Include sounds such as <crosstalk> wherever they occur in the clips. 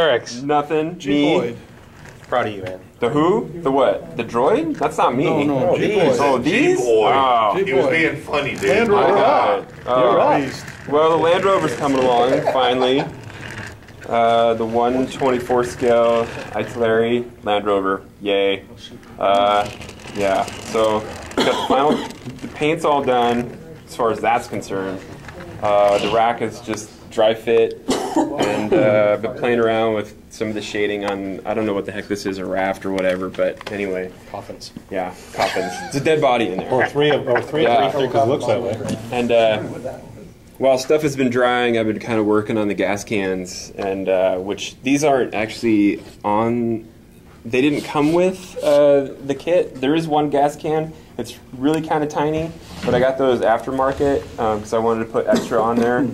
Eric's. Nothing. G Me. Boyd. Proud of you, man. The who? The what? The droid? That's not me. No, no, G these. Boyd. Oh, these? G-Boy. Oh, G- He was being funny, dude. Land I Rover. Oh. You're a beast. Well, the Land Rover's coming along finally. Uh, the 124 scale Itinerary Land Rover, yay! Uh, yeah, so got the final. The paint's all done as far as that's concerned. Uh, the rack is just dry fit, and uh, I've been playing around with some of the shading on. I don't know what the heck this is, a raft or whatever, but anyway, Coffins. yeah, coffins. It's a dead body in there. Or three of, or three, Yeah. three, because it looks that way. And uh, while stuff has been drying, I've been kind of working on the gas cans, and uh, which these aren't actually on. They didn't come with uh, the kit. There is one gas can. It's really kind of tiny, but I got those aftermarket because I wanted to put extra on there.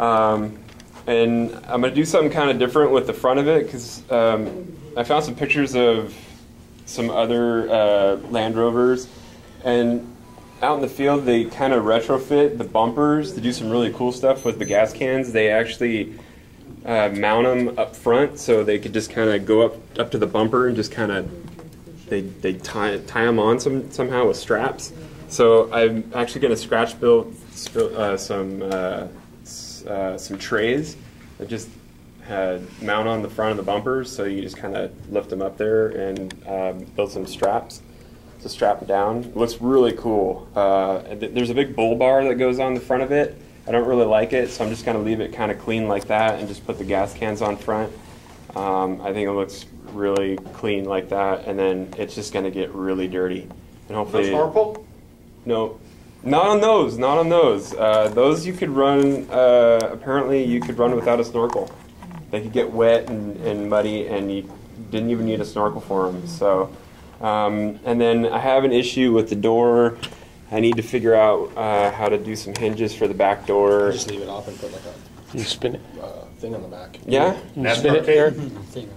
Um, and I'm gonna do something kind of different with the front of it because um, I found some pictures of some other uh, Land Rovers, and out in the field they kind of retrofit the bumpers to do some really cool stuff with the gas cans. They actually uh, mount them up front so they could just kind of go up up to the bumper and just kind of they they tie tie them on some somehow with straps. So I'm actually going to scratch build uh, some uh, uh, some trays that just had mount on the front of the bumpers, so you just kind of lift them up there and um, build some straps to strap them down. It looks really cool. Uh, th- there's a big bull bar that goes on the front of it. I don't really like it, so I'm just going to leave it kind of clean like that and just put the gas cans on front. Um, I think it looks really clean like that, and then it's just going to get really dirty. And No hopefully, no, not on those. Not on those. Uh, those you could run. Uh, apparently, you could run without a snorkel. They could get wet and, and muddy, and you didn't even need a snorkel for them. So, um, and then I have an issue with the door. I need to figure out uh, how to do some hinges for the back door. Just leave it off and put like a You spin it. uh, thing on the back. Yeah. You spin it, NASCAR Eric.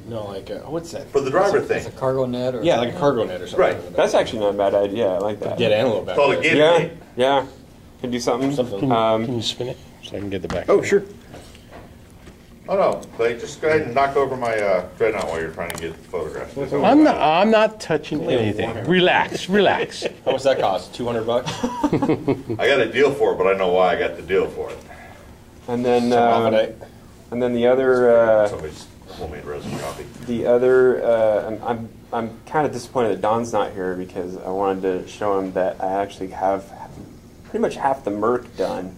No, like uh, what's that? For the driver It's thing. a cargo net or Yeah, like a cargo net or something. Right. on the back. That's actually not a bad idea. I like that. dead antelope back Called a there. guinea Yeah. Pig. Yeah. Can do something. Something. Can, you- Um, can you spin it so I can get the back? Oh, sure. Oh, no, Clay, just go ahead and knock over my uh, dreadnought while you're trying to get photographs. That's all I'm not. I'm not touching anything. Relax. Relax. <laughs> How much that cost? Two hundred bucks. <laughs> I got a deal for it, but I know why I got the deal for it. And then, Some um, and then the other. Uh, Somebody's homemade resin copy. The other, uh, I'm, I'm, I'm kind of disappointed that Don's not here because I wanted to show him that I actually have pretty much half the Merc done.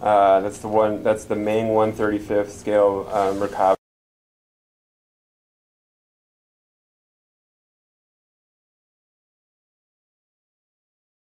Uh, that's the one. That's the main 135th scale uh.